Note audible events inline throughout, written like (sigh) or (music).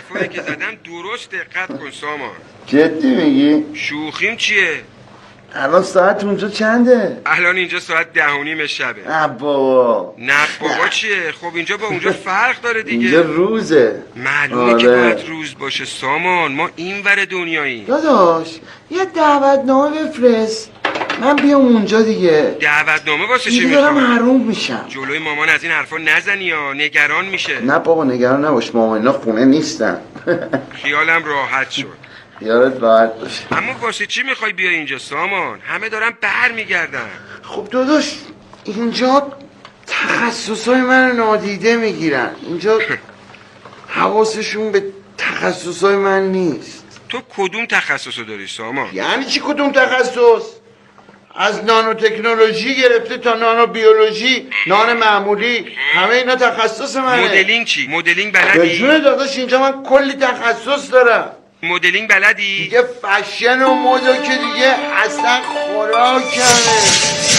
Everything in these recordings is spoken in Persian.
حرفایی که زدم درست دقت کن سامان. جدی میگی؟ شوخیم چیه؟ الان ساعت اونجا چنده؟ الان اینجا ساعت ده و نیم شبه. نه بابا. نه بابا چیه؟ خب اینجا با اونجا فرق داره دیگه. اینجا روزه. معلومه که آره. باید روز باشه سامان. ما این ور دنیاییم. داداش یه دعوتنامه بفرست. من بیام اونجا دیگه. دعوتنامه واسه چی دیگه دارم حروم میشم. جلوی مامان از این حرفا نزنی یا نگران میشه؟ نه بابا نگران نباش. ماما اینا خونه نیستن. خیالم راحت شد. یارت راحت باشه. اما واسه چی می‌خوای بیای اینجا سامان؟ همه دارن بر میگردن خب داداش اینجا تخصصهای من نادیده می‌گیرن. اینجا حواسشون به تخصصهای من نیست. تو کدوم تخصصو داری سامان؟ یعنی چی کدوم تخصص؟ از نانو تکنولوژی گرفته تا نانو بیولوژی نان معمولی همه اینا تخصص منه. مدلینگ چی؟ مدلینگ به بلدی جون داداش اینجا من کلی تخصص دارم. مدلینگ بلدی؟ دیگه فشن و مدو که دیگه اصلا خوراکمه.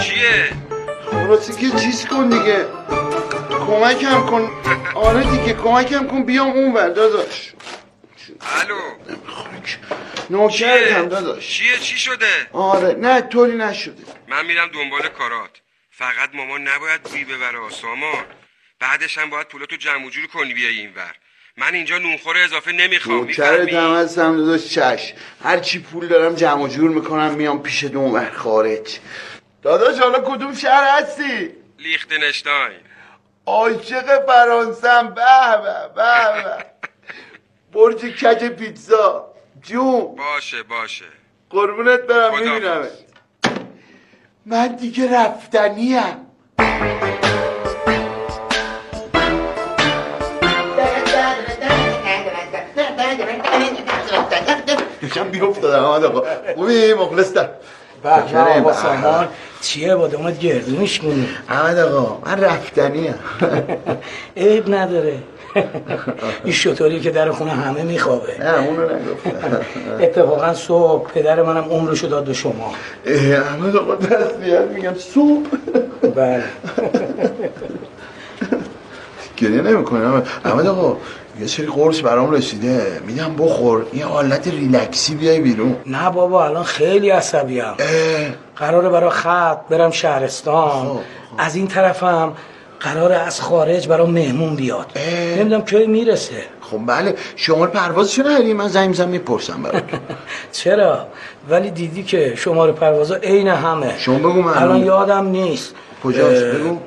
چیه؟ خلاصه که چیز کن دیگه. کمکم کن. آره دیگه کمکم کن. بیام اون ور داداش. الو. نوکرتم داداش. چیه؟ چی شده؟ آره. نه طوری نشده. من میرم دنبال کارات. فقط مامان نباید بی ببره سامان بعدش هم باید پولاتو جمع و جور کنی بیای اینور من اینجا نونخور اضافه نمی‌خوام نوکرت هم هستم داداش چش. هر چی پول دارم جمع و جور می‌کنم میام پیش ور خارج. داداش حالا کدوم شهر هستی؟ لیختنشتاین عاشق فرانسم. به به به به. (laughs) برج کج پیتزا. جون. باشه باشه. قربونت برم. می‌بینم من دیگه رفتنیم. (laughs) بیافتادم آمد آقا. خوبی؟ مخلصتم بله شکریم. با سامان. چیه با دامت گردونش کنی؟ احمد آقا من رفتنیم. (laughs) عیب نداره. این شطوری که در خونه همه میخوابه. نه اونو نگفتم. (laughs) اتفاقا صبح پدر منم عمرشو داد به شما. احمد آقا تسلیت میگم صبح. بله. (laughs) گریه نمی‌کنم احمد. آقا یه سری قرص برام رسیده. میدم بخور. یه حالت ریلکسی بیای بیرون. نه بابا الان خیلی عصبیم. قراره برا خط برم شهرستان. خب، از این طرفم قراره از خارج برام مهمون بیاد. نمی‌دونم کی می‌رسه. خب بله. شماره پروازشو نداری من زنگ می‌زنم می‌پرسم براتون. (laughs) چرا؟ ولی دیدی که شماره پروازا عین همه. شما بگو من الان یادم نیست. کجاست؟ بگو.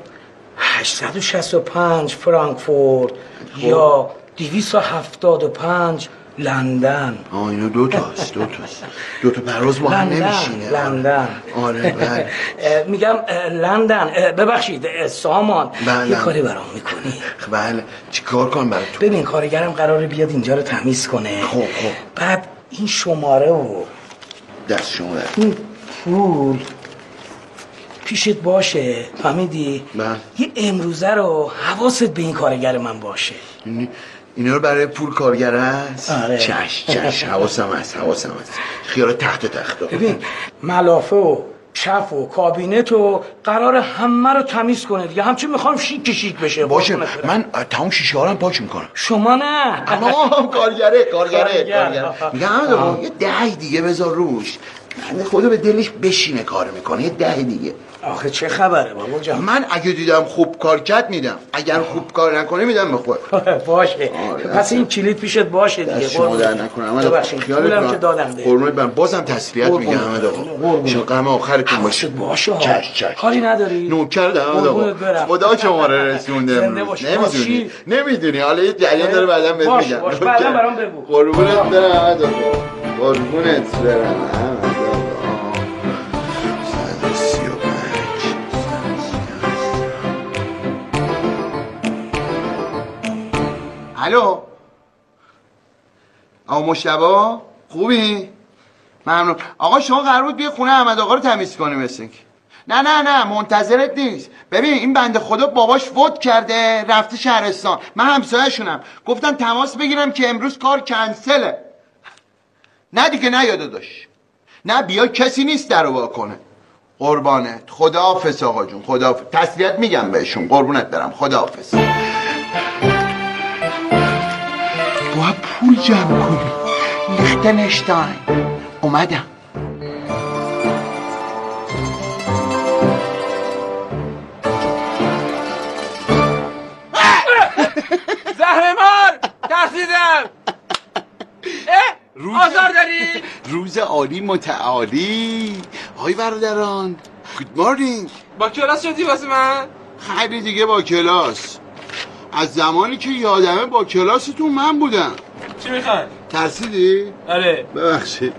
865 فرانکفورت یا 275 لندن. آه اینو دو تاست دو تاست دو تا پرواز با هم نمیشینه. لندن. آره (laughs) بله. میگم لندن. ببخشید سامان. بله. یه کاری برام می‌کنی. بله. چی کار کنم براتون ببین کارگرم قراره بیاد اینجا رو تمیز کنه. خب، خب. بعد این شماره و دست شما این پول پیشت باشه فهمیدی؟ بله. یه امروزه رو حواست به این کارگر من باشه. این- اینا رو برای پول کارگر هست؟ آره. چش چش حواسم هست حواسم هست. خیال تخت تخت. ببین ملافه و شف و کابینت و قرار همه رو تمیز کنه دیگه. همچین می‌خوام شیک شیک بشه. باشه. من تمام شیشه ها رو هم پاک می‌کنم. شما نه. اما کارگره کارگره کارگر. کارگره. میگم یه ده دیگه بذار روش. بنده خدا به دلش بشینه کار می‌کنه یه ده دیگه آخه چه خبره بابا جان من اگه دیدم خوب کار کرد میدم اگر خوب کار نکنه میدم به خود باشه آره. پس این کلید پیشت باشه دیگه شما در نکنه احمد خیالت. که دادم قربونت برم بازم تسلیت. میگم احمد آقا. شما غم آخرتون باشه باشه. چش، چش. کاری نداری نوکر دارم احمد آقا. خدا شما رو (laughs) رسونده. نمی‌دونی. نمی‌دونی حالا یه جریان داره بعدا بهت میگم باش. نوکر. بعدا برام بگو. قربونت برم احمد آقا قربونت برم الو. آقا مشتبا خوبی؟ ممنون. آقا شما قرار بود بیا خونه احمد آقا رو تمیز کنی مثل. نه نه نه منتظرت نیست. ببین این بنده خدا باباش فوت کرده رفته شهرستان. من همسایه‌شونم. گفتن تماس بگیرم که امروز کار کنسله. نه دیگه نه یاده داشت نه بیا کسی نیست در رو کنه. قربانت. خداحافظ آقا جون خداحافظ. تسلیت میگم بهشون. قربونت برم. خداحافظ. پول جمع کنی. لیختنشتاین اومدم. زهر مار ترسیدم. اه آزار داری؟ روز عالی متعالی. آقای برادران. good morning با کلاس شدی واسه من؟ خیلی دیگه با کلاس. از زمانی که یادمه با کلاستون من بودم. چی می‌خوای؟ ترسیدی؟ آره. ببخشید.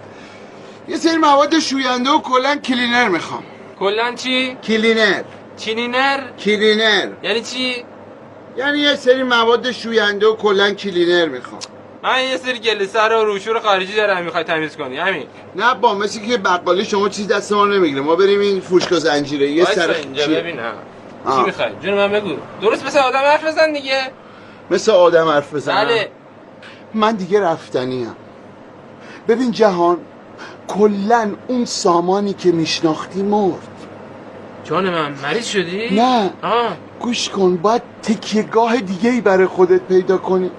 یه سری مواد شوینده و کلا cleaner می‌خوام. کلا چی؟ cleaner. چینینر؟ cleaner. یعنی چی؟ یعنی یه سری مواد شوینده و کلا cleaner می‌خوام. من یه سری گلسر و روشور خارجی دارم می‌خوای تمیز کنی همین. نه با مثل که بقالی شما چیز دست ما رو نمی‌گیره. ما بریم این فروشگاه زنجیره. یه سر اینجا؟ ببینم. چی. می‌خوای؟ جون من بگو. درست مثل آدم حرف بزن دیگه. مثل آدم حرف بزنم. بله. من دیگه رفتنیم. ببین جهان کلا اون سامانی که میشناختی مرد. جان من مریض شدی؟ نه. آه. گوش کن باید تکیهگاه دیگه ای برای خودت پیدا کنی.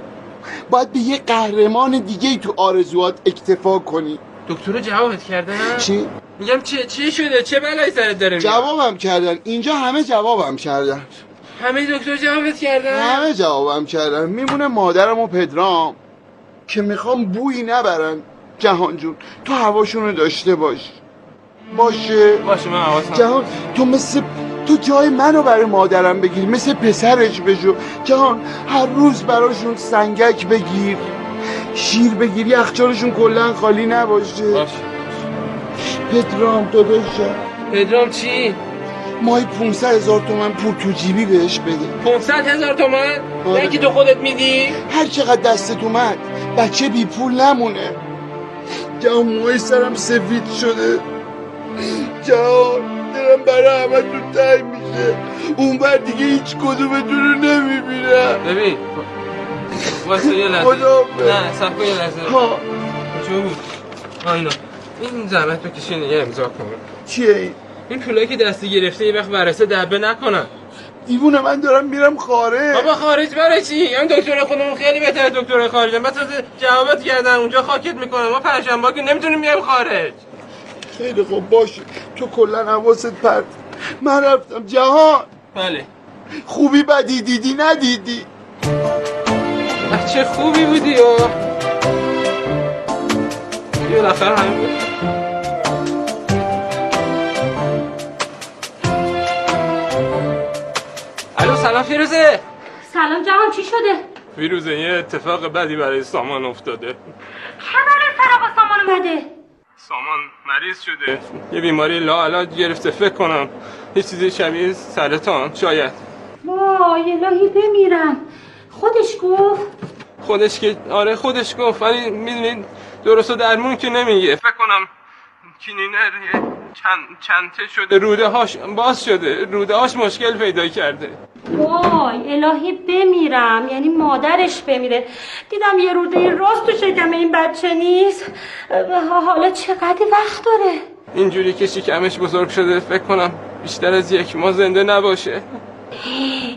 باید به یه قهرمان دیگه ای تو آرزوات اکتفا کنی. دکتر جوابت کردن چی؟ میگم چه چی شده؟ چه بلایی سرت داره؟ جوابم کردن. اینجا همه جوابم کردن. همه دکتر جوابت کردن؟ همه جوابم کردن. میمونه مادرم و پدرام. که می‌خوام بویی نبرن. جهان جون تو هواشونو داشته باش. باشه؟ باشه من حواسم جهان تو مثل تو جای منو برای مادرم بگیر مثل پسرش بشو جهان هر روز براشون سنگک بگیر. شیر بگیر یخچالشون کلا خالی نباشه. باشه. پدرام داداشم. پدرام چی؟ ماهی 500 هزار تومن پول تو جیبی بهش بده. 500 هزار تومن؟ آره. نه که تو خودت میدی؟ هر چقدر دستت اومد بچه بی پول نمونه. جهان موهای سرم سفید شده. جهان دارم برای همه تو تای میشه. اون بر دیگه هیچ کدومتون رو نمی‌بینم. ببین واسه یه لحظه. نه سب یه لحظه. ها. چه بود؟ آه اینا. این زحمت تو کشین یه امضا کن چیه این؟ این پولایی که دستی گرفته یه وقت برسه دبه نکنن. دیوونه من دارم میرم خاره. بابا خارج برای چی؟ هم دکتر خودمون خیلی بهتر دکتر خارجن بس از جوابت کردن اونجا خاکت می‌کنن ما پنجشنبه که نمی‌تونیم بیایم خارج. خیلی خوب. باشه. تو کلا حواست پرت. من رفتم. جهان. بله. خوبی بدی دیدی ندیدی؟ چه خوبی بودی و یه بالاخره همین بود. سلام فیروزه. سلام جهان چی شده؟ فیروزه یه اتفاق بدی برای سامان افتاده. که برای سراغ سامان اومده؟ سامان مریض شده. یه بیماری لاعلاج گرفته فکر کنم. یه چیزی شبیه سرطان شاید. وای الهی بمیرم. خودش گفت. خودش که آره خودش گفت ولی می‌دونید درست و درمون که نمیگه. فکر کنم کینینر یه چند چنته شده روده هاش باز شده روده هاش مشکل پیدا کرده. وای الهی بمیرم یعنی مادرش بمیره. دیدم یه روده راست تو شکم این بچه نیست. حالا چقدر وقت داره؟ اینجوری که شکمش بزرگ شده فکر کنم بیشتر از یک ماه زنده نباشه.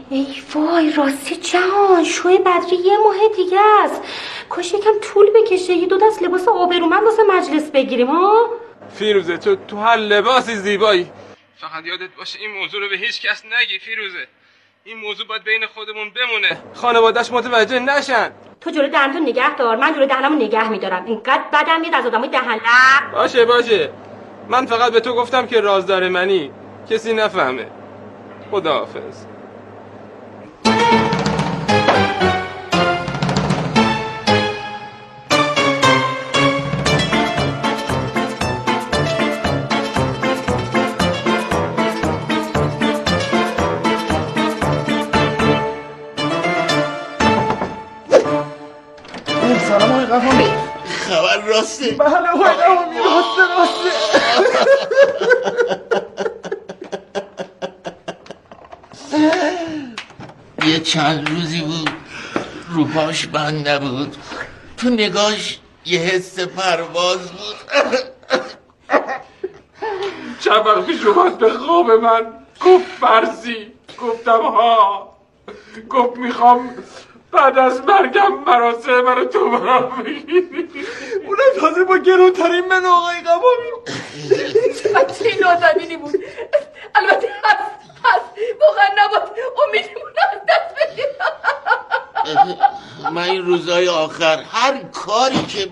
ای وای راستی جهان شوی بدری یه ماه دیگه است. کاش یکم طول بکشه یه دو دست لباس آبرومند واسه مجلس بگیریم ها؟ فیروزه تو تو هر لباسی زیبایی. فقط یادت باشه این موضوع رو به هیچ کس نگی فیروزه. این موضوع باید بین خودمون بمونه. خانوادش متوجه نشن. تو جلو دهنتو نگه دار. من جلو دهنمو نگه میدارم. اینقدر بدم میاد از آدمای دهن. باشه باشه. من فقط به تو گفتم که رازدار منی. کسی نفهمه. خداحافظ. خبر راسته بله آقای قوامی راسته راسته یه چند روزی بود روپاش بند نبود. تو نگاش یه حس پرواز بود. چند وقت پیش اومد به خواب من. گفت فرزی گفتم ها. گفت می‌خوام بعد از مرگم مراسم منو تو برام بگیری اونم تازه با گرونترین من آقای قوامی چه نازنینی بود. البته هست هست. واقعا نباد امیدمون از دست بدیم. من این روزای آخر هر کاری که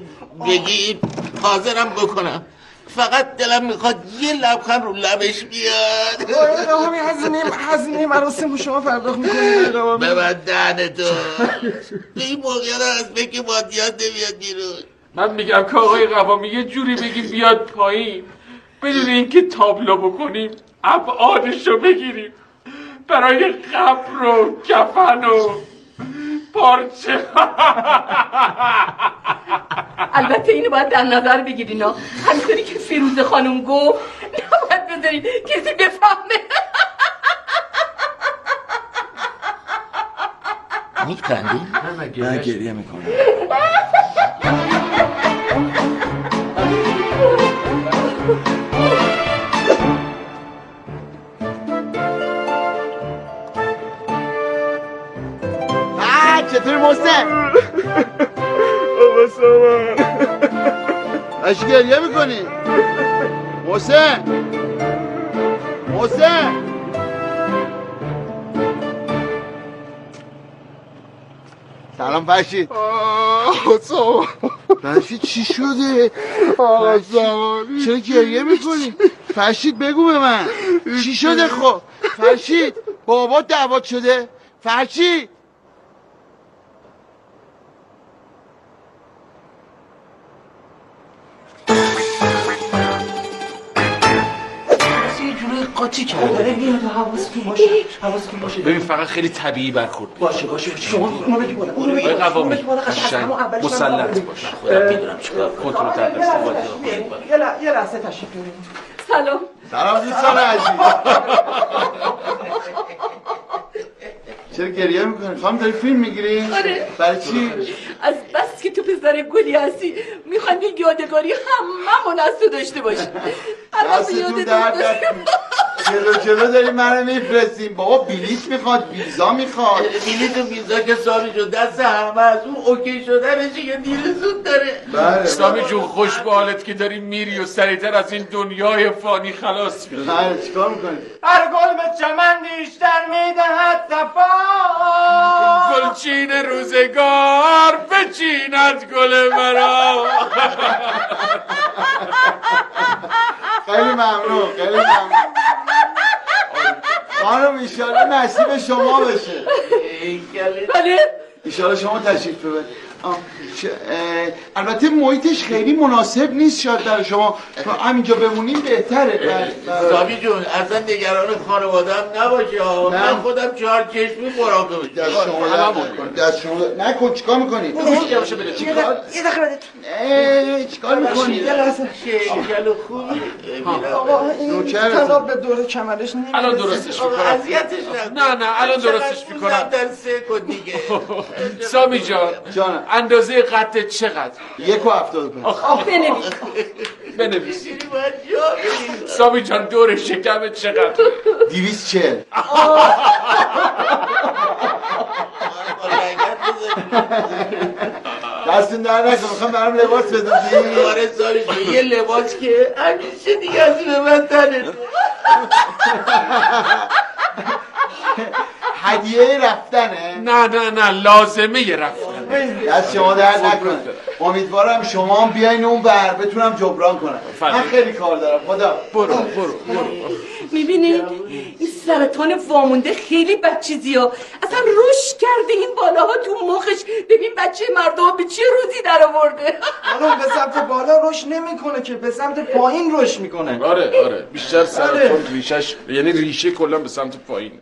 بگی حاضرم بکنم. فقط دلم می‌خواد یه لبخند رو لبش بیاد. آقای قوامی هزینه هزینه مراسم رو شما پرداخت می‌کنید آقای قوامی ببند دهنتو این موقعیت از فکر مادیات نمیاد بیرون. من میگم که آقای قوامی یه جوری بگی بیاد پایین. بدون اینکه تابلو بکنیم ابعادش رو بگیریم. برای قبر و کفن و پارچه. (laughs) البته اینو باید در نظر بگیرین ها همینطوری که فیروز خانم گفت نباید بذارین کسی بفهمه میخندی؟ من گریه می‌کنم آه، چطوری محسن؟ بابا سامان اش گریه می‌کنی؟ محسن محسن سلام فرشید فرشید چی شده؟ فرشید، چرا گریه می‌کنی؟ فرشید بگو به من چی شده خب؟ فرشید بابا دعوت شده؟ فرشید قاطی کرده. حواستون باشه. حواستون باشه. ببین فقط خیلی طبیعی برخورد. باشه باشه باشه. شما اونو بدی بالا. اونو بدی من مسلط. باش خودم می‌دونم چیکار کنترل تر دست یه لح- یه لحظه. تشریف بیارید سلام. سلام دوستان عزیز. چرا گریه می‌کنی؟ خواهم داری فیلم می‌گیری؟ آره. برای چی؟ از بس که تو پسر گلی هستی می‌خوان یه یادگاری هممون از تو داشته باشی. الان دستتون درد. جلو جلو داری منو میفرستیم. بابا بلیت می‌خواد ویزا می‌خواد. بلیت و ویزا که سامی شد دست همه از اون اوکی شدنش یه دیر زود داره. بله سامی جون خوش به حالت که داری میری و سریعتر از این دنیای فانی خلاص میشی بله چیکار می‌کنی؟ هر گل به چمن بیشتر می‌دهد صفا. گلچین روزگار بچیند گل مرا. خیلی ممنون خیلی ممنون. خانم ایشالا نصیب شما بشه. بله ایشالا شما تشریف ببرید. آه، البته محیطش خیلی مناسب نیست شاید برای شما. همینجا بمونیم بهتره. بله، بله. سامی جون اصلا نگران خانوادم نباشه ها. نه. من خودم چهار چشمی مراقبش دست شما. دست شما نکن چیکار می‌کنی؟ چیکار؟ یه دقیقه بدید اه، چیکار می‌کنی؟ شکل خوبی. آقا این. تناب به دور کمرش نمی‌رسه. الان درستش می‌کنم. اذیتش نه نه الان درستش می‌کنم. روزم در سه کن دیگه. (laughs) سامی جان. جانم. اندازه قد چقدر؟ یک و هفتاد پنج. بنویس. بنویس. سامی جان دور شکم چقدر؟ دیویس بزنیم. دستون در نکن می‌خوام برام لباس بدوزی آره جون یه لباس که همیشه دیگه از این به من تنه. هدیه رفتنه. نه نه نه لازمه رفتن. دست شما در نکنه. امیدوارم شما هم بیاین اون ور بتونم جبران کنم. من خیلی کار دارم. خدا. برو برو برو. می‌بینید این سرطان وامونده خیلی بدچیزی ها اصلا روش کرده این بالاها تو مخش. ببین بچه مردم به چه روزی در آورده. خانم به سمت بالا رشد نمی‌کنه که به سمت پایین رشد می‌کنه. آره آره. بیشتر سرطان ریشش یعنی ریشه کلا به سمت پایین.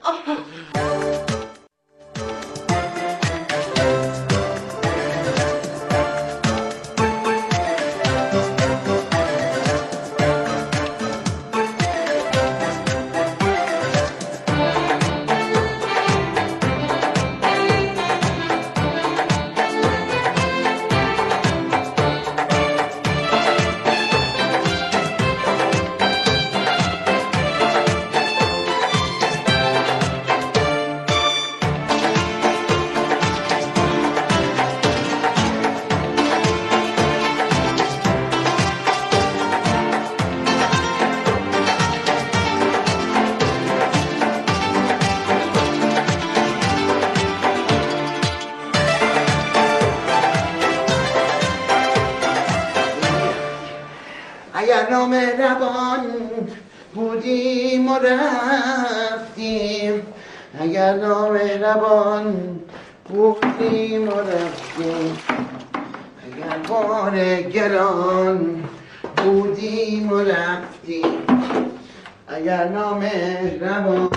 بودیم و رفتیم. اگر بار گران بودیم و رفتیم. اگر نام روان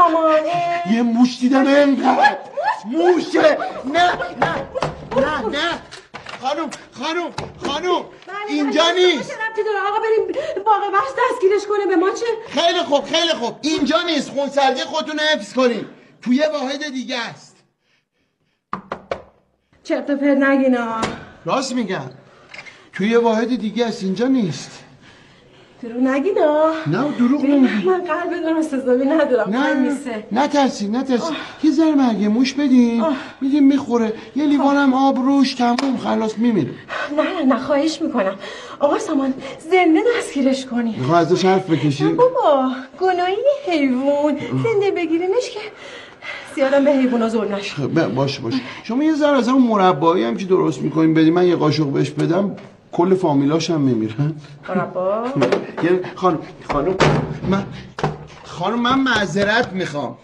سامان یه موش دیدم اینقدر موشه. نه نه نه نه. خانم خانم خانم. اینجا نیست. ربطی داره. آقا بریم باغ وحش دستگیرش کنه به ما چه؟ خیلی خوب خیلی خوب. اینجا نیست. خونسردی خودتون حفظ کنین. توی یه واحد دیگه است. چرت و پرت نگینا راست میگم. توی یه واحد دیگه است. اینجا نیست. درو نگینا نه دروغ نمیگی. من قلب درست حسابی ندارم. نه نه ترسی نه ترسی یه ذره مرگه موش بدین. میدیم می‌خوره. یه لیوانم آب روش تموم خلاص میمیره. نه نه خواهش می‌کنم. آقا سامان زنده دستگیرش کنی. می‌خوای ازش حرف بکشی؟ بابا. گناهی حیوان. زنده بگیرینش که زیادم به حیوان ظلم نشه. خب، ب- باش باش شما یه ذره از اون مربایی هم که درست می‌کنیم بدی من یه قاشق بهش بدم. کل فامیلاش هم میمیرن. مربا (laughs) خانم خانم من خانم من معذرت می‌خوام.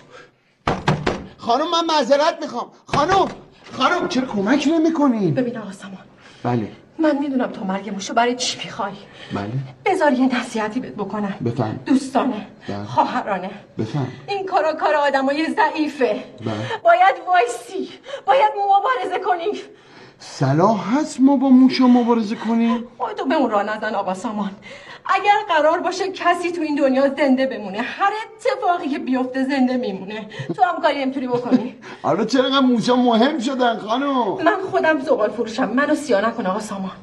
خانم من معذرت می‌خوام. خانم خانم چرا کمک نمی‌کنین ببین آقا سامان. بله. من می‌دونم تو مرگ موشو برای چی می‌خوای. بله. بذار یه نصیحتی بهت بکنم. بفهم دوستانه بله. خواهرانه. بفهم این کارا کار آدمای ضعیفه. بله. باید وایسی. باید مبارزه کنی. صلاح هست ما با موشا مبارزه کنیم؟ خودتو به اون راه نزن آقا سامان. اگر قرار باشه کسی تو این دنیا زنده بمونه هر اتفاقی که بیفته زنده میمونه. تو هم کاری نمی‌تونی بکنی. (laughs) حالا چرا موشا مهم شدن خانم؟ من خودم زغال فروشم. منو سیا نکن آقا سامان.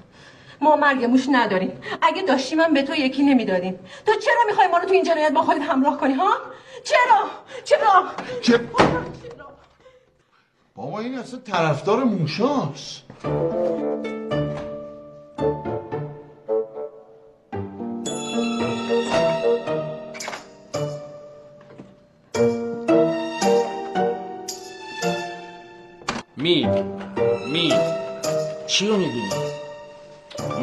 ما مرگ موش نداریم. اگه داشتیم من به تو یکی نمی‌دادیم. تو چرا می‌خوای ما رو تو این جنایت با خودت همراه کنی ها؟ چرا؟ چرا؟ چه بابا این اصلا طرفدار موشاست. مید مید چی رو می‌دونی؟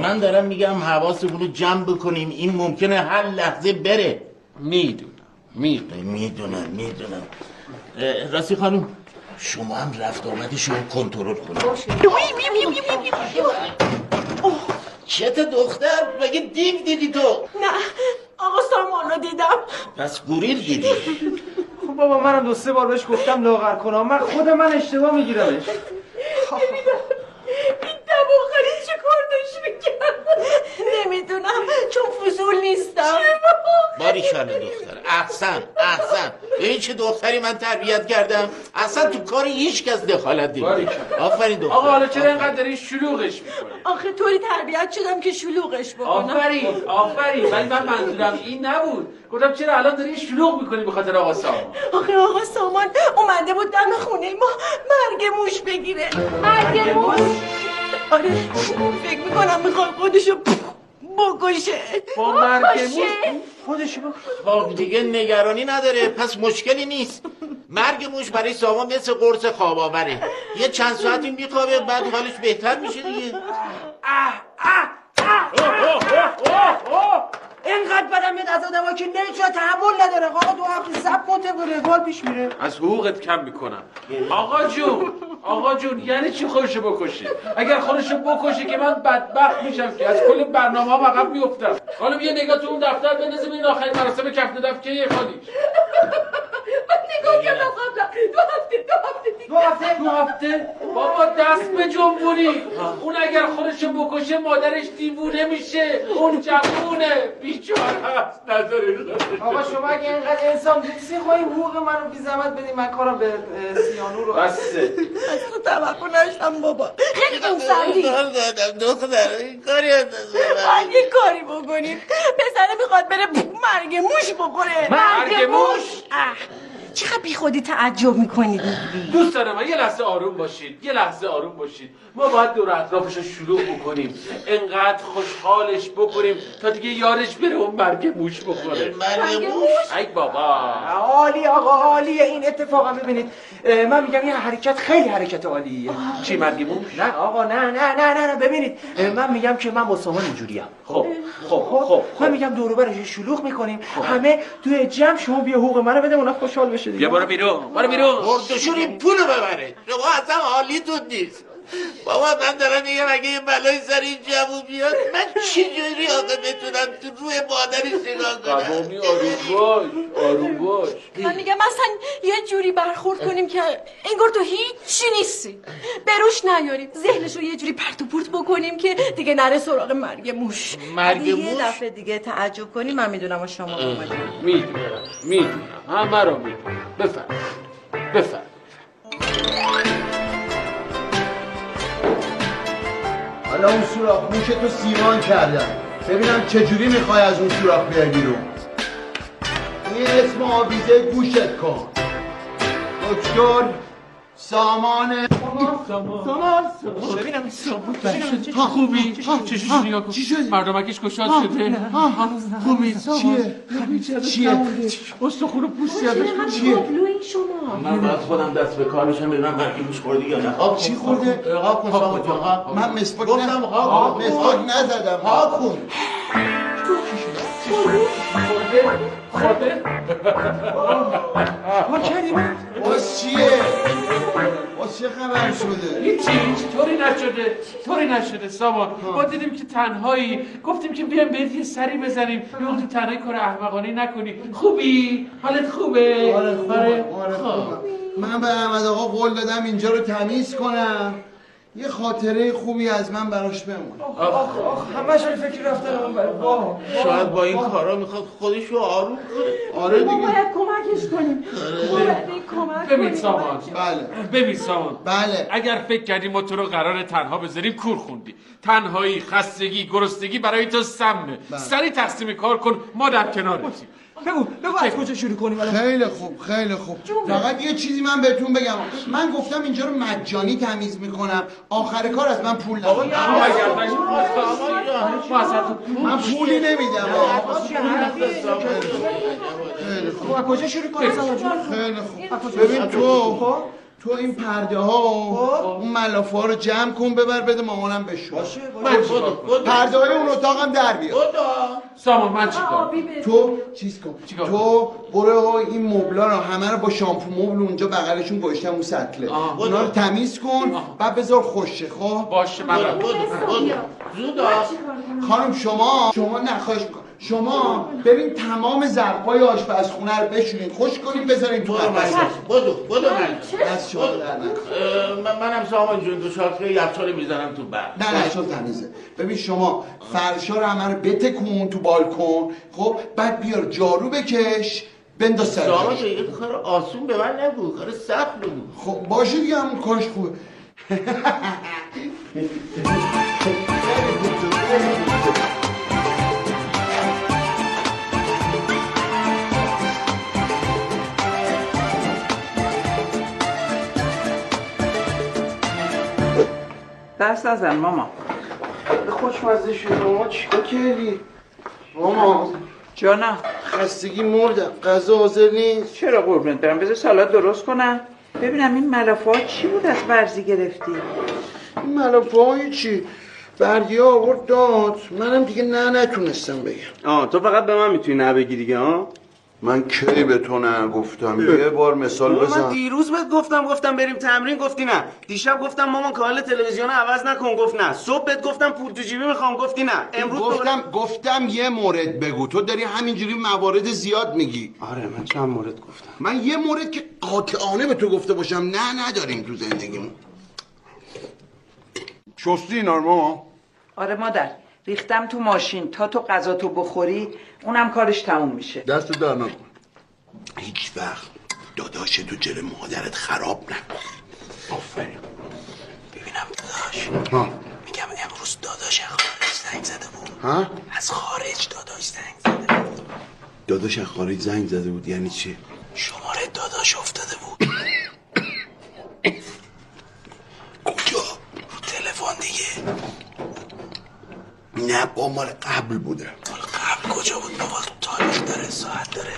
من دارم میگم حواسمون رو جمع بکنیم این ممکنه هر لحظه بره. می‌دونم. می‌دونم می‌دونم. می‌دونم راستی خانم. شما هم رفت آمدش رو کنترل کنید چت دختر؟ مگه دیو دیدی تو؟ نه آقا سامان رو دیدم. پس گوریل دیدی؟ خب بابا منم دو سه بار بهش گفتم لاغر کنم. من خود من اشتباه میگیرمش. دماغری چه کار داشت می‌کرد. نمی‌دونم چون فضول نیستم. باریکلا دختر. احسن احسن. این چه دختری من تربیت کردم. اصلا تو کار هیچ کس دخالت نمیده آفرین دختر. آقا حالا چرا اینقدر داری شلوغش می‌کنی؟ آخه طوری تربیت شدم که شلوغش بکنم. آفرین آفرین. ولی من منظورم این نبود. گفتم چرا الان داری شلوغ می‌کنی به خاطر آقا سامان؟ آخه آقا سامان اومده بود دم خونه ما مرگ موش بگیره. مرگ موش؟ آره فکر می‌کنم می‌خواد خودشو بکشه. با مرگ موش خودش خب دیگه نگرانی نداره. پس مشکلی نیست. مرگ موش برای سامان مثل قرص خواب آوره یه چند ساعتی میخوابه بعد حالش بهتر میشه دیگه. اینقدر بدم میاد از آدم که نمی‌تونه تحمل نداره. آقا دو هفته سب کنته و روال پیش میره. از حقوقت کم می‌کنم. آقا جون آقا جون یعنی چی خودشو بکشی؟ اگر خودشو بکشی که من بدبخت میشم که از کل برنامه هم عقب میفتم حالا یه نگاه تو اون دفتر بندازیم این آخرین مراسم کفن دفت که یه خالیش. نگاه کردم قبلا دو هفته دو هفته دیگه. دو هفته دو هفته. بابا دست به جنبونی. اون اگر خودشو بکشه مادرش دیوونه میشه. اون جوونه. بیچاره هست. آقا شما اگه اینقدر انسان دوستی خواهی حقوق منو بی زحمت بدین. من کارم به سیانو رو بسه. از تو توقع نشتم بابا. خیلی خونسردی دختر دختر این کاری. باید یه کاری بکنیم. پسره می‌خواد بره مرگ موش بخوره. مرگ موش؟ چقدر بی خودی تعجب می‌کنید دوستان من یه لحظه آروم باشید یه لحظه آروم باشید. ما باید دور اطرافش رو شلوغ بکنیم انقدر خوشحالش بکنیم تا دیگه یادش بره اون مرگ موش بخوره. مرگ موش؟ ای بابا. عالی آقا عالیه این اتفاقا ببینید. من میگم این حرکت خیلی حرکت عالیه. چی مرگ موش؟ نه آقا نه نه نه نه, نه ببینید. من میگم که من با سامان اینجوریم خب خب خب من میگم دور و برش شلوغ می‌کنیم. همه توی جمع شما بیا حقوق منو بده اونم خوشحال بشه دیگه. بیا برو بیرون. برو بیرون. مردشون این پولو ببره. شما اصلا حالیتون نیست. بابا من دارم میگم اگه یه بلای سر این جوون بیاد من چجوری آقا بتونم تو روی مادرش نگاه کنم؟ قوامی آروم باش آروم باش من میگم مثلا یه جوری برخورد کنیم که انگار تو هیچی نیستی. بروش نیاریم. ذهنش رو یه جوری پرت و پورت بکنیم که دیگه نره سراغ مرگ موش. مرگ موش؟ یه دفعه دیگه تعجب کنیم من می‌دونم و شما اومدیم می‌دونم می‌دونم. همه رو می‌دونم. بفرم بفرم حالا اون سوراخ موش تو سیمان کردم ببینم چجوری می‌خوای از اون سوراخ بیای بیرون. این اسم آویزه گوشت کن. دکتر سامان ببینم خوبی. چشوش نگاه کن. مردمکش گشاد شده. خوبی. چیه؟ چیه؟ استخون پوستی ازش چیه؟ من باید خودم دست به کار بشم ببینم مرگ موش خوردی یا نه. چی خورده؟ آب کن سامان کن. من مسواک گفتم کن. مسواک نزدم. ها کن. ما کردیم باز چیه؟ چه خبر شده؟ هیچی طوری نشده طوری نشده سامان. ما دیدیم که تنهایی. گفتیم که بیایم بهت یه سری بزنیم. یه وقتی تنهایی کار احمقانه نکنی. خوبی؟ حالت خوبه؟ آره خوبه آره خوبه. من به احمد آقا قول دادم اینجا رو تمیز کنم. یه خاطره خوبی از من براش بمونه آخ آخ همش به فکر رفتن اون شاید با این کارا می‌خواد خودش رو آروم کنه. آره ما دیگه. باید کمکش کنیم ما باید این کمک ببین سامان. بله. ببین سامان. بله. اگر فکر کردی ما تو رو قرار تنها بذاریم کور خوندی. تنهایی خستگی گرسنگی برای تو سمه. سری تقسیم کار کن ما در کنارتیم. بگو بگو از کجا شروع کنیم؟ خیلی خوب خیلی خوب. فقط یه چیزی من بهتون بگم. من گفتم اینجا رو مجانی تمیز می‌کنم. آخر کار از من پول نمیدم من پولی نمیدم. خیلی خوب. از کجا شروع کنیم؟ خیلی خوب. ببین تو تو این پرده ها و اون ملافه ها رو جمع کن ببر بده مامانم بشور من چیکار کنم؟ پرده های اون اتاقم در بیار. سامان من چیکار تو چیز کن. چیکار تو برو این مبلا رو همه رو با شامپو مبل اونجا بغلشون گذاشتم اون سطله. اونا رو تمیز کن بعد بذار خوشه خب؟ باشه من رفتم. زود آ. خانم شما شما نخواهش می‌کنم. شما ببین تمام ظرفای آشپزخونه رو بشونین خوش کنین بذارین تو قفس. مجلس. بدو بدو مجلس. از شما من- منم سامان جون دو شاطره یخچال می‌زنم تو بر. نه نه شو تمیزه. ببین شما فرشا رو همه رو بتکون تو بالکن. خب بعد بیار جارو بکش بنداز سر سامان. جون یه کار آسون به من نگو کار سخت بگو. خب باشه دیگه همون کارش خوبه (laughs) دست نزن ماما. خوشمزه شده ماما چیکار کردی؟ ماما. جانا. خستگی مردم. غذا حاضر نیست. چرا قربونت برم؟ بذار سالاد درست کنم. ببینم این ملافه ها چی بود از برزی گرفتی؟ این ملافه های چی؟ بردی آورد داد. منم دیگه نه نتونستم بگم. آه تو فقط به من می‌تونی نه بگی دیگه ها من کی به تو نگفتم یه بار مثال من بزن. دیروز بهت گفتم گفتم بریم تمرین گفتی نه. دیشب گفتم مامان کانال تلویزیون عوض نکن. گفت نه. صبح بهت گفتم پول تو جیبی می‌خوام. گفتی نه. امروز گفتم گفتم یه مورد بگو. تو داری همینجوری موارد زیاد میگی. آره من چند مورد گفتم. من یه مورد که قاطعانه به تو گفته باشم نه نداریم تو زندگیمون. شستی ماما آره مادر. ریختم تو ماشین. تا تو غذا تو بخوری اونم کارش تموم میشه. دست در نکن. هیچ وقت داداش تو جل مادرت خراب نکن. آفرین. ببینم داداش. ها. میگم امروز داداش خارج زنگ زده بود. ها؟ از خارج داداش زنگ زده بود. داداش از خارج زنگ زده بود یعنی چی؟ شماره داداش بود کجا رو تلفن دیگه نه با مال قبل بوده. مال قبل کجا بود؟ بابا تاریخ داره ساعت داره.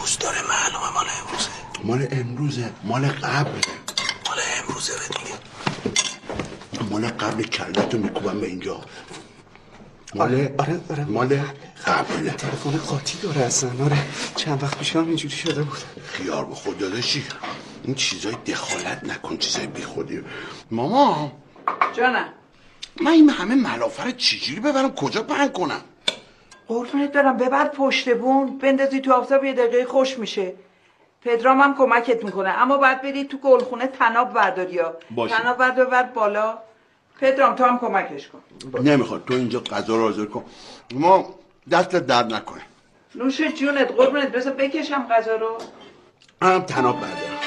روز داره معلومه مال امروزه. مال امروزه مال قبل مال امروزه به دیگه. مال قبل کلتو میکوبم به اینجا. مال آره آره مال قبل تلفن قاطی داره اصلا. آره چند وقت پیش هم اینجوری شده بود. خیار به خود داداشی. این چیزای دخالت نکن چیزای بی خودی ماما! جانم. من این همه ملافه رو چجوری ببرم؟ کجا پهن کنم؟ قربونت برم. ببر پشت بون. بندازی تو آفتاب یه دقیقه خوش میشه. پدرام هم کمکت می‌کنه. اما باید بری تو گلخونه تناب برداری ها. باشه. تناب بردار ببر بالا. پدرام تو هم کمکش کن. نمی‌خواد. تو اینجا غذا رو حاضر کن. ما دست درد نکنه. نوش جونت قربونت. بذار بکشم غذا رو. هم تناب بردارم.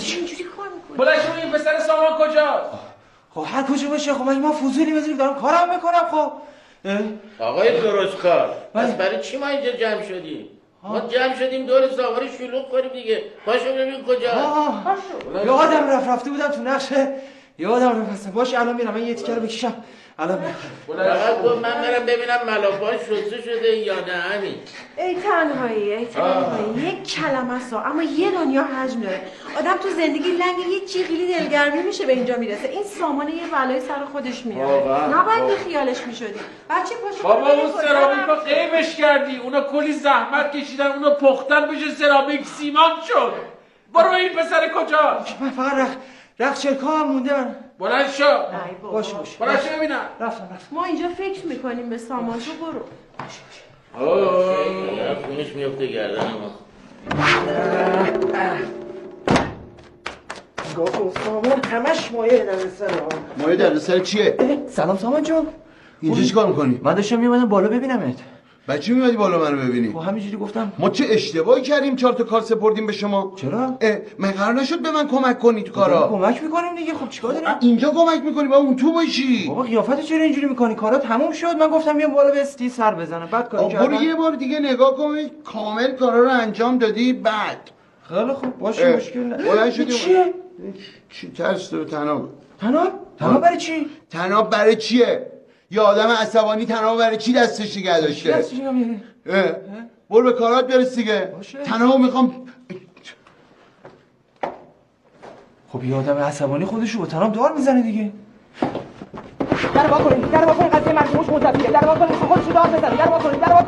چی اینجوری کار می‌کنی؟ بلند شو این پسر سامان کجاست؟ خب هر کجا باشه خب من ما فضولی بزنیم دارم کارم می‌کنم خب؟ آقای درست کار. بله. پس برای چی ما اینجا جمع شدیم؟ ما جمع شدیم دور سواری شلوغ کنیم دیگه. پاشو ببین کجا آه، یادم رفت رفته بودم تو نقش یادم اصلا. باشه الان میرم. من یه تیکه رو بکشم الان فقط گفت من برم ببینم ملافه شسته شده یا نه همین ای تنهایی ای تنهایی. یک کلمه است. اما یه دنیا حجم داره. آدم تو زندگی لنگ یه چیخیلی دلگرمی میشه به اینجا می‌رسه. این سامان یه بلای سر خودش میاره. نباید. بی خیالش می‌شدی. بچه پاشو بابا اون کجا سرامیکا رفتی؟ قیمش کردی. اونا کلی زحمت کشیدن اونا پختن بشه سرامیک سیمان شد. برو این پسر کجاست؟ من فقط چرکا هم مونده. من بلند شو. باشه باشه. بلند شو ببینم. رفتم رفتم. ما اینجا فکر می‌کنیم به سامان تو برو. خونش میفته گردن ما گفت سامان همش مایه در سر مایه درد سر چیه؟ سلام سامان جون. اینجا چیکار می‌کنی؟ من داشتم میومدم بالا ببینمت. بچه میمدی بالا منو ببینی؟ خب همینجوری گفتم. ما چه اشتباهی کردیم چهار تا کار سپردیم به شما؟ چرا؟ اه من قرار نشد به من کمک کنی تو کارا. کمک می‌کنیم دیگه خب چیکار داریم؟ اینجا کمک می‌کنی با اون تو باشی. بابا قیافت چرا اینجوری می‌کنی؟ کارا تموم شد. من گفتم بیام بالا به استی سر بزنم. بعد کاری آه، برو کردم. یه بار دیگه نگاه کن کامل کارا رو انجام دادی بعد. خیلی خوب باشه مشکل نه. بلند شدی چیه؟ چی ترس تو تناب. تناب؟ تناب برای چی؟ تناب برای چیه؟ یه آدم عصبانی تناب برای چی دستش نگه داشته؟ دستش برو به کارات برس دیگه. باشه. تناب می‌خوام خب یه آدم عصبانی خودش رو با تناب دار می‌زنه دیگه. در وا کنید در وا کنید قضیه مرگوش منتفیه در وا کنید خودش رو دار بزنه. در وا کنید در وا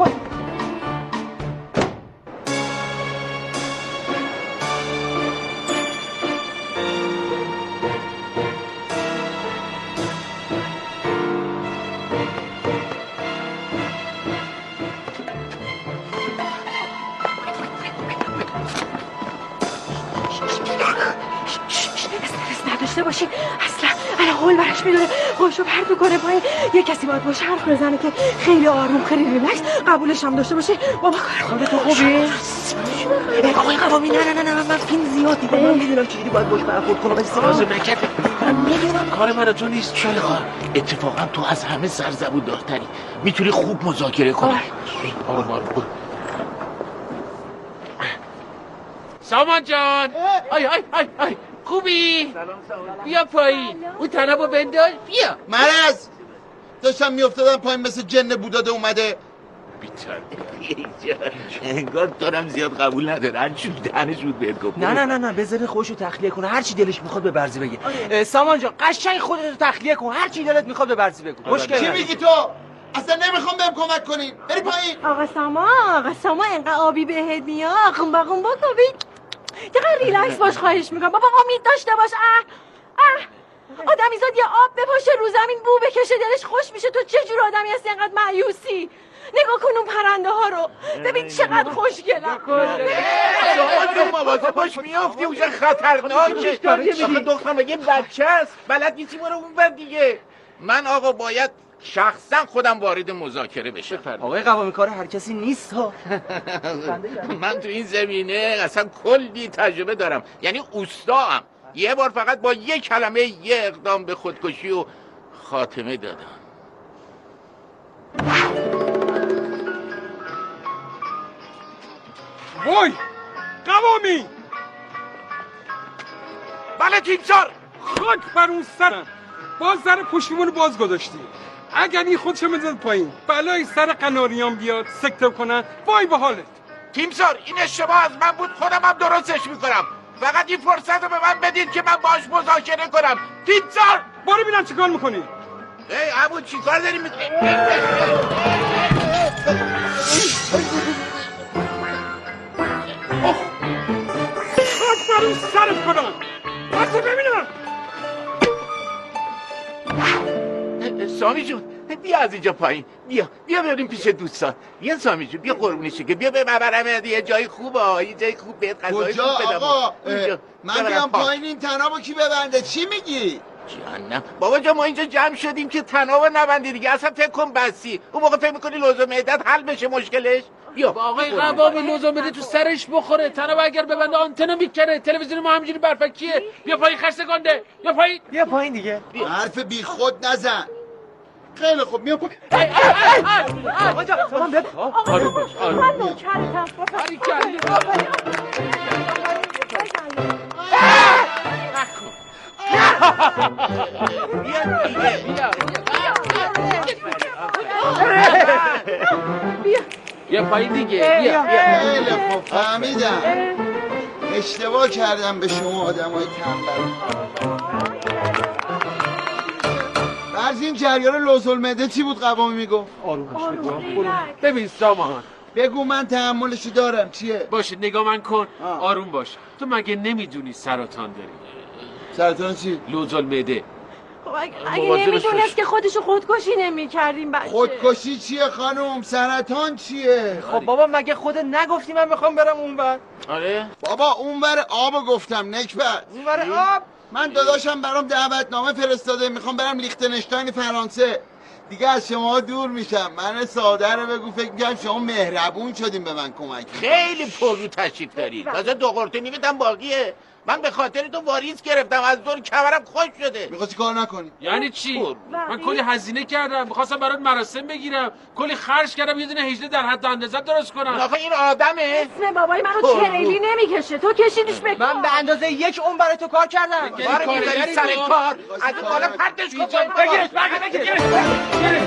خودش می‌دونه خودشو پرت می‌کنه. پایین یه کسی باید باشه حرف بزنه که خیلی آروم خیلی ریلکس قبولش هم داشته باشه. بابا کار خودت تو خوبی؟ آقای قوامی نه نه نه نه من فیلم زیاد دیدم. من می‌دونم چجوری باید باش برخورد کنم ولی لازم نکرد. من می‌دونم. کار من تو نیست خواهر اتفاقا تو از همه سرزبون دارتری می‌تونی خوب مذاکره کنی. آروم آروم. سامان جان. آی آی آی آی خوبی؟ بیا پایین. اون تنبو بنداز. بیا. مرز داشتم میافتادم پایین مثل جن بوداده اومده. انگار دارم زیاد قبول نداره. هر چی دهنش بود بهت گفت. نه نه نه نه. بذاره خودشو تخلیه کنه. هر چی دلش می‌خواد به برزی بگه. اه، سامان جان قشنگ خودت رو تخلیه کن. هر چی دلت می‌خواد به برزی بگو. مشکل چی. میگی تو؟ اصلا نمی‌خوام بهم کمک کنی. بری پایین. آقا ساما آقا ساما انقدر آبی بهت میاد. قنبا قنبا کنی چقدر ریلکس باش خواهش می‌کنم. بابا امید داشته باش. اه اه. آدمی زاد یه آب بپاشه رو زمین بو بکشه دلش خوش میشه. تو چه جور آدمی هستی انقدر معیوسی نگاه کن اون پرنده ها رو. ببین چقدر خوشگلم. تو مواظب باش میافتی اونجا خطرناکه آخه دخترم یه بچه است. بلد نیستی برو اون بر دیگه. من آقا باید شخصا خودم وارد مذاکره بشم. آقای قوامی کار هر کسی نیست ها. (laughs) من تو این زمینه اصلا کلی تجربه دارم. یعنی اوستاام. یه بار فقط با یه کلمه یه اقدام به خودکشی و خاتمه دادم. وای! قوامی بله تیمسار. خاک بر اون سرم باز سر پشتیمون باز گذاشتی. اگر این خودشو می‌زد پایین. بلای سر قناریان بیاد سکته کنن. وای به حالت. تیمسار این اشتباه از من بود. خودم هم درستش می‌کنم. فقط این فرصت رو به من بدید که من باش مذاکره کنم. تیمسار! برو ببینم چیکار می‌کنی. ای عمو چیکار داری می‌کنی؟ خاک سرت کنم. بس ببینم. سامی جون بیا از اینجا پایین. بیا بیا بریم پیش دوستان. بیا سامی جون بیا قربونی که بیا به ببرم یه جای خوبه. یه جای خوب بهت غذای کجا خوب بدم. آقا؟ اونجا. اه، من پارک. پایین این تنابو کی ببنده؟ چی میگی؟ جهنم بابا جا ما اینجا جمع شدیم که تناب نبندی دیگه اصلا فکر کن بسی اون موقع فکر می‌کنی لوزو معدت حل بشه مشکلش بیا آقای قوامی لوزا بده تو سرش بخوره تناب اگر ببنده آنتنا می‌کنه تلویزیون ما همینجوری برفکیه بیا پایین خرسگانده بیا پایین بیا پایین دیگه حرف بی خود نزن خیلی خوب میام پایین آقا سامان من نوکرتم بیا بیا پایین دیگه بیا بیا. خیلی خوب فهمیدم. اشتباه کردم به شما آدم های تنبل از این جریان لوزالمعده چی بود قوامی می‌گفت؟ ببین سامان. بگو من تحملشو دارم. چیه؟ باشه نگاه من کن. آروم باش. تو مگه نمی‌دونی سرطان داری؟ سرطان چی؟ لوزال معده. خب اگه اگه نمی‌دونست. که خودشو خودکشی نمی‌کردیم بچه. خودکشی چیه خانم؟ سرطان چیه؟ خب بابا مگه خودت نگفتی من می‌خوام برم اونور؟ آره. بابا اونور آب گفتم نکبت. اونور آب؟ من داداشم برام دعوتنامه فرستاده می‌خوام برم لیختنشتاین فرانسه. دیگه از شما دور میشم. من ساده رو بگو فکر می‌کنم شما مهربون شدیم به من کمک خیلی پررو تشریف داری. تازه دو قرطه نیمت باقیه. من به خاطر تو واریز گرفتم از دور کمرم خوش شده. می‌خواستی کار نکنی؟ یعنی چی؟ من کلی هزینه کردم می‌خواستم برات مراسم بگیرم کلی خرج کردم یه دونه هجله در حد اندازه درست کنم. آخه این آدمه. اسم بابای منو خب. چریلی نمی‌کشه تو کشیدیش به من به اندازه یک اون برای تو کار کردم. یعنی باره کارگری می‌ذاری سر. کار. از اون بالا پرتش کن بگیرش بگیرش بگیرش